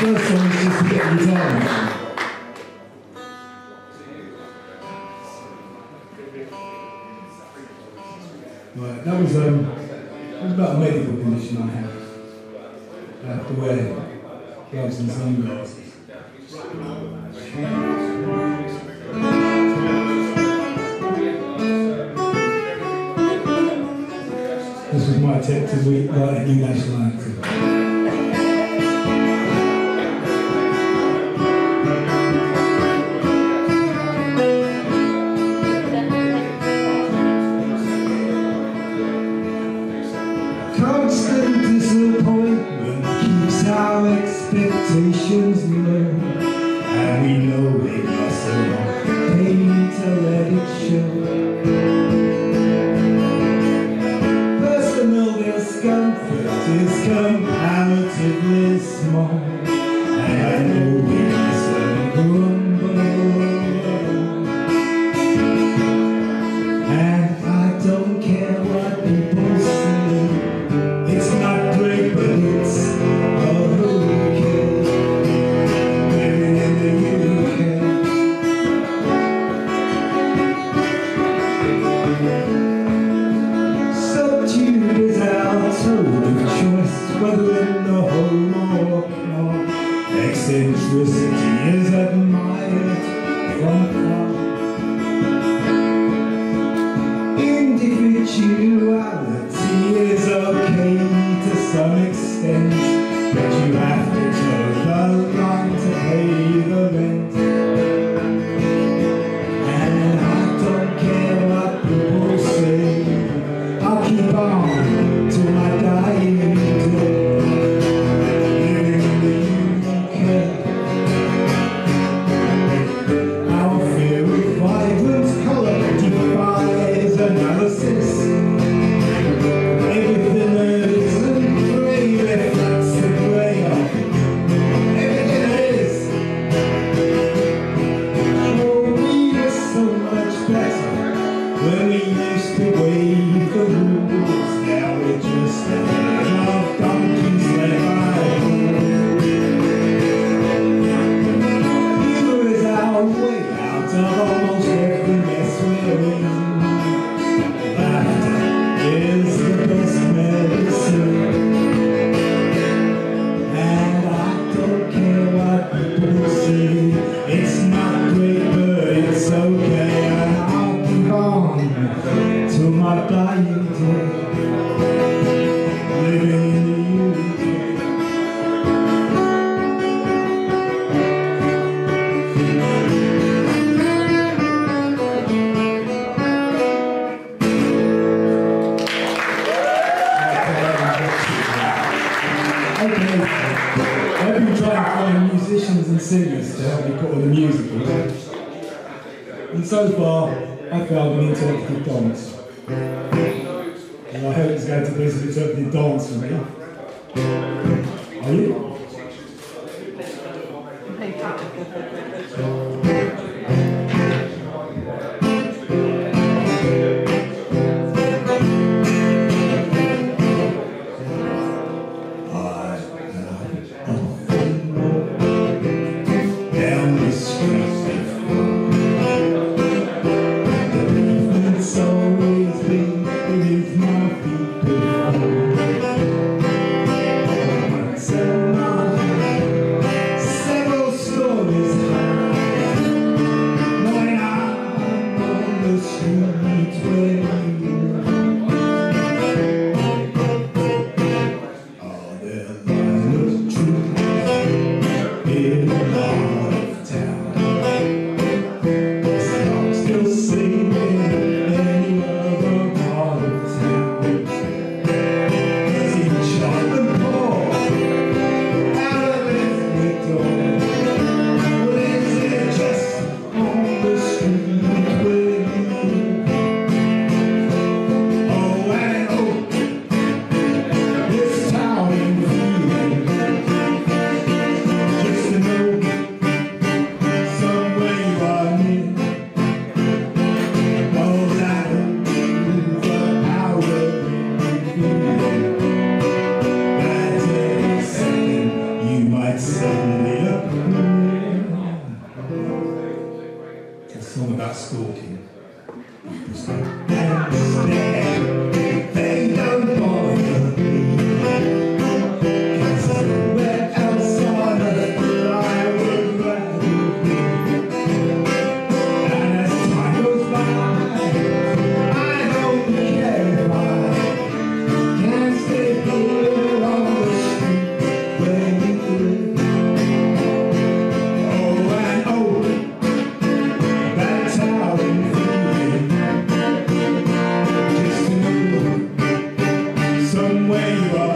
First is to get. Right, that was um, was about a medical condition I had. I have to wear gloves and sunglasses. This was my attempt to write a new national anthem. We know it mustn't pay to let it show Individuality is okay to some extent, but you have to singers to help me put on the music. And so far, I found an interpretive dance. And I hope it's going to be some interpretive dance for me. Are you? listen. pastor where you are.